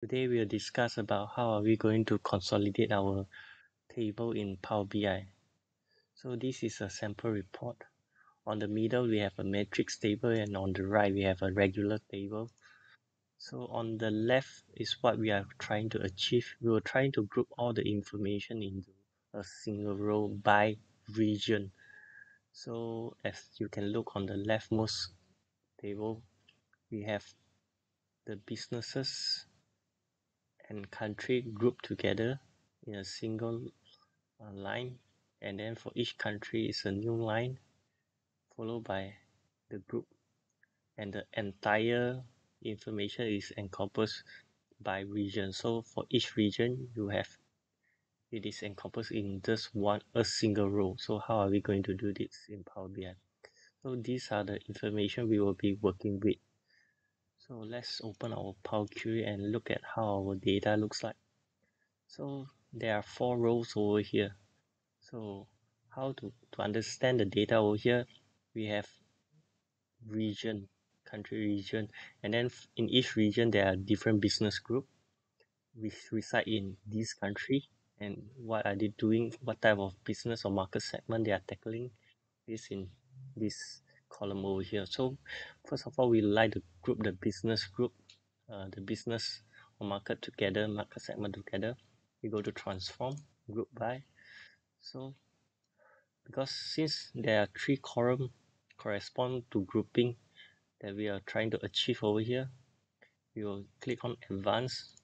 Today we'll discuss about how are we going to consolidate our table in Power BI. So this is a sample report. On the middle we have a matrix table and on the right we have a regular table. So on the left is what we are trying to achieve. We are trying to group all the information into a single row by region. So as you can look on the leftmost table, we have the businesses and country grouped together in a single uh, line. And then for each country is a new line followed by the group. And the entire information is encompassed by region. So for each region you have it is encompassed in just one a single row. So how are we going to do this in Power BI so these are the information we will be working with so let's open our Power Query and look at how our data looks like. So there are four rows over here. So how to, to understand the data over here we have region country region and then in each region there are different business group. Which reside in this country and what are they doing what type of business or market segment they are tackling this in this column over here. So first of all we like to group the business group uh, the business or market together market segment together. We go to transform group by. So because since there are three column correspond to grouping that we are trying to achieve over here we will click on advanced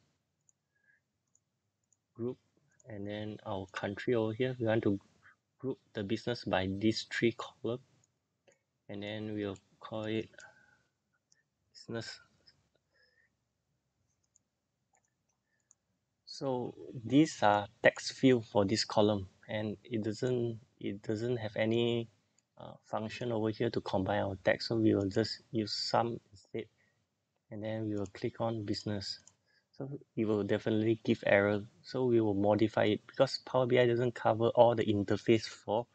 group and then our country over here. We want to group the business by these three column and then we'll call it business. So these are text field for this column and it doesn't it doesn't have any uh, function over here to combine our text. So we will just use sum instead and then we will click on business. So it will definitely give error. So we will modify it because Power BI doesn't cover all the interface for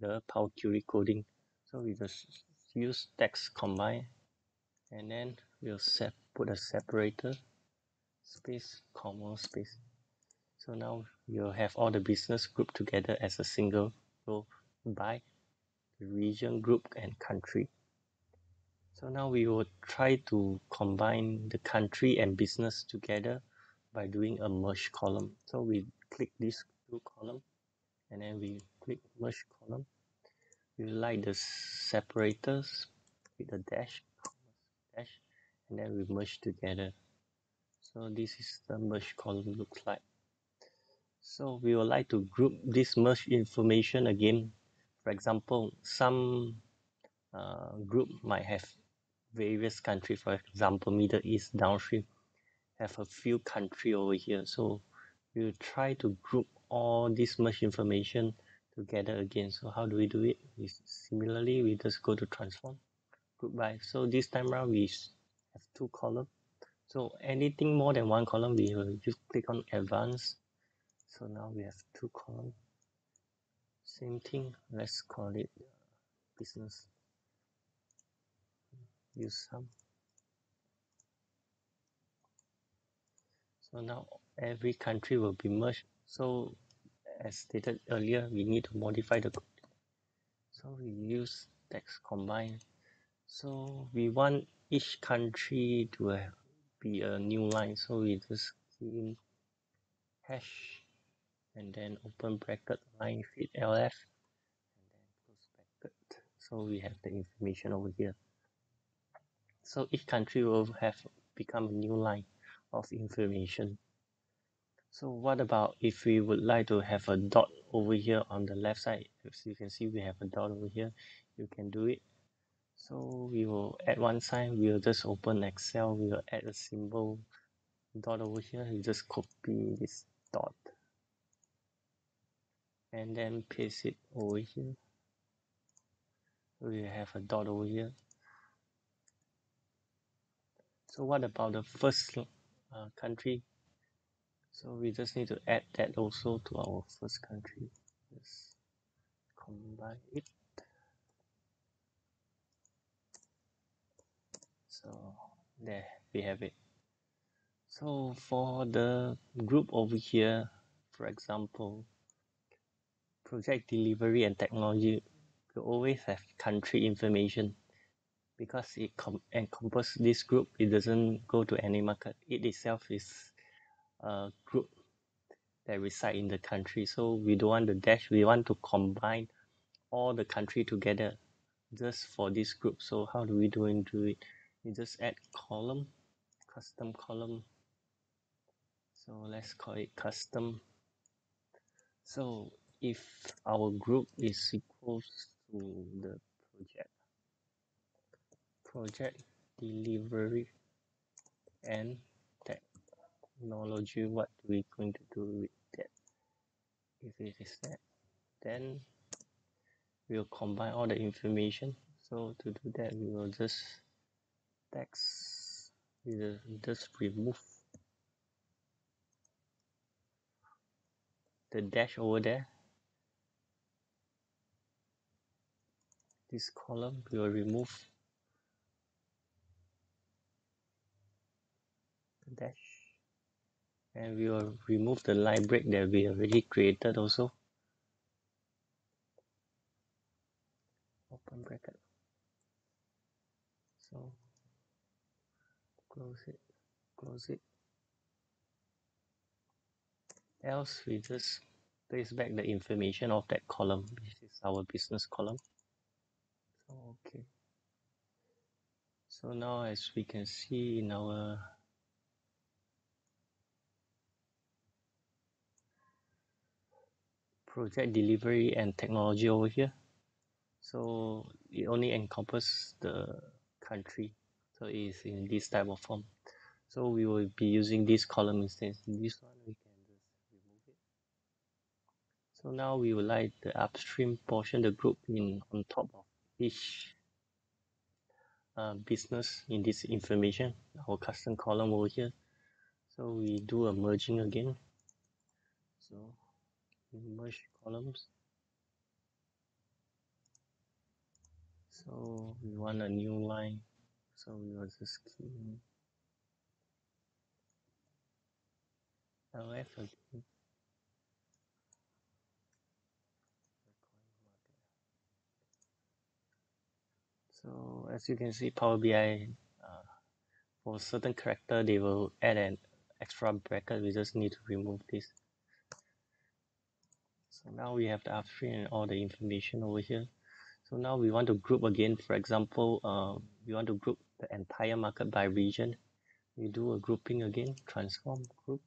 the Power Query coding so we just use text combine and then we'll set put a separator space comma space. So now you'll have all the business group together as a single row by the region group and country. So now we will try to combine the country and business together by doing a merge column. So we click this two column and then we click merge column we like the separators with a dash dash and then we merge together. So this is the merge column looks like. So we would like to group this merge information again. For example some uh, group might have various country. For example middle east downstream have a few country over here. So we'll try to group all this merge information together again. So how do we do it? We, similarly we just go to transform group by. So this time around we have two column. So anything more than one column we will just click on advanced so now we have two column. Same thing let's call it uh, business. Use sum. So now every country will be merged. So as stated earlier we need to modify the code. So we use text combine. So we want each country to be a new line. So we just key hash and then open bracket line feed lf and then close bracket. So we have the information over here. So each country will have become a new line of information so what about if we would like to have a dot over here on the left side? As you can see we have a dot over here. You can do it. So we will add one sign. We will just open excel. We will add a symbol dot over here. You just copy this dot and then paste it over here. We have a dot over here. So what about the first uh, country so we just need to add that also to our first country. Just combine it. So there we have it. So for the group over here, for example, project delivery and technology will always have country information. Because it com- encompass this group it doesn't go to any market. It itself is a group that reside in the country. So we don't want the dash we want to combine all the country together just for this group. So how do we do and do it? We just add column custom column. So let's call it custom. So if our group is equals to the project project delivery and technology what we going to do with that? If it is that then we'll combine all the information. So to do that we will just text we will just remove the dash over there. This column we will remove the dash and we will remove the line break that we already created also. Open bracket. So close it close it. Else we just paste back the information of that column. Which is our business column. So okay. So now as we can see in our project delivery and technology over here so it only encompass the country so it is in this type of form so we will be using this column instead In this one we can just remove it. so now we would like the upstream portion, the group in on top of each uh, business in this information, our custom column over here. So we do a merging again. So merge columns. So we want a new line. So we will just in LF again. so as you can see Power BI uh, for certain character they will add an extra bracket we just need to remove this so now we have the upstream and all the information over here. So now we want to group again. For example uh, we want to group the entire market by region. We do a grouping again. Transform group.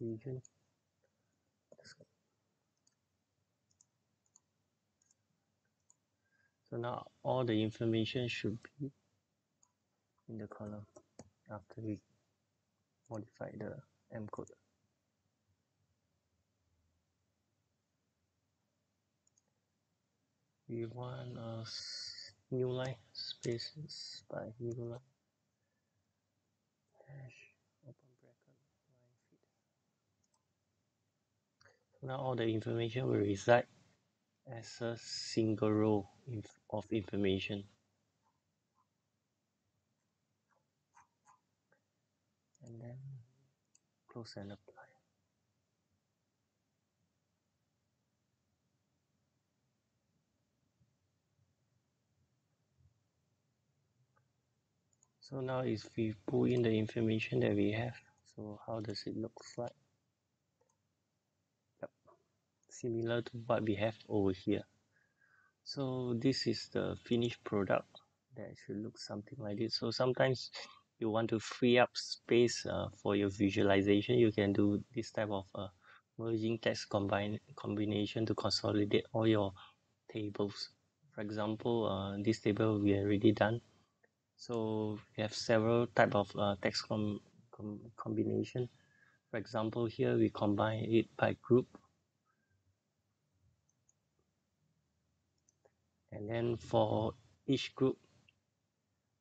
Region. So now all the information should be in the column after we modify the M code. We want uh, a new line spaces by new line. Open bracket line feed. Now all the information will reside as a single row of information and then and apply so now if we pull in the information that we have so how does it look like? Yep. similar to what we have over here. So this is the finished product that should look something like this. So sometimes you want to free up space uh, for your visualization you can do this type of uh, merging text combine combination to consolidate all your tables. For example uh, this table we already done. So we have several type of uh, text com, com combination. For example here we combine it by group. And then for each group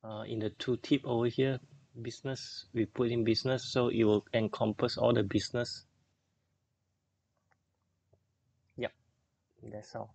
uh, in the tooltip over here business we put in business so it will encompass all the business. Yep that's all